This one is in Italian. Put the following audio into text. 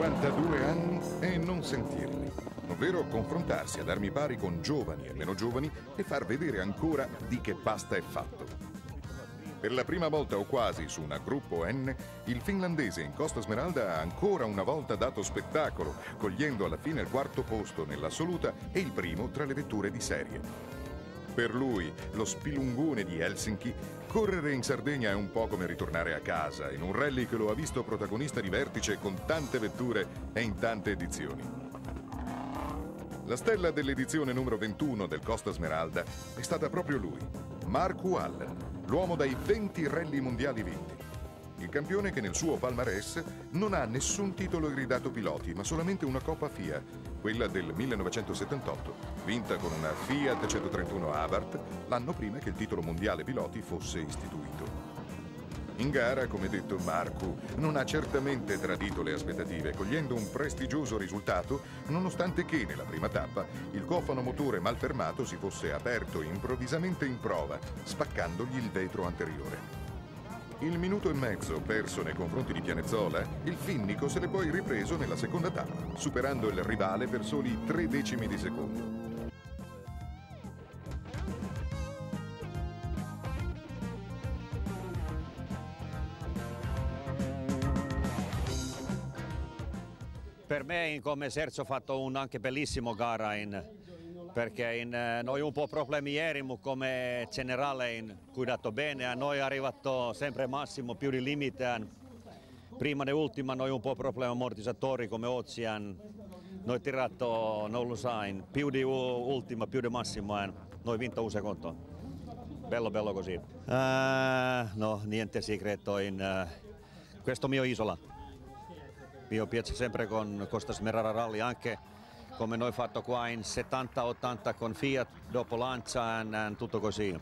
52 anni e non sentirli, ovvero confrontarsi ad armi pari con giovani e meno giovani e far vedere ancora di che pasta è fatto. Per la prima volta o quasi su una gruppo N, il finlandese in Costa Smeralda ha ancora una volta dato spettacolo, cogliendo alla fine il quarto posto nell'assoluta e il primo tra le vetture di serie. Per lui, lo spilungone di Helsinki, correre in Sardegna è un po' come ritornare a casa, in un rally che lo ha visto protagonista di vertice con tante vetture e in tante edizioni. La stella dell'edizione numero 21 del Costa Smeralda è stata proprio lui, Mark Allen, l'uomo dai 20 rally mondiali vinti. Il campione che nel suo palmarès non ha nessun titolo iridato piloti, ma solamente una Coppa FIA, quella del 1978, vinta con una Fiat 131 Abarth l'anno prima che il titolo mondiale piloti fosse istituito. In gara, come detto, Marcu non ha certamente tradito le aspettative, cogliendo un prestigioso risultato, nonostante che nella prima tappa il cofano motore malfermato si fosse aperto improvvisamente in prova, spaccandogli il vetro anteriore. Il minuto e mezzo perso nei confronti di Pianezzola, il Finnico se l'è poi ripreso nella seconda tappa, superando il rivale per soli tre decimi di secondo. Per me come Sergio ho fatto un anche bellissimo gara in, perché in, eh, noi un po' problemi ieri come generale in cuidato bene, a noi è arrivato sempre massimo più di limite. Prima e ultima noi un po' problemi ammortizzatori come oggi, noi tirato, non lo sai, più di ultima, più di massimo, noi vinto un secondo. Bello bello così. Uh, no, niente segreto in uh, questo mio isola. Io piace sempre con Costa Smerara Rally anche come noi fatto qua in 70-80 con Fiat dopo Lancia tutto così.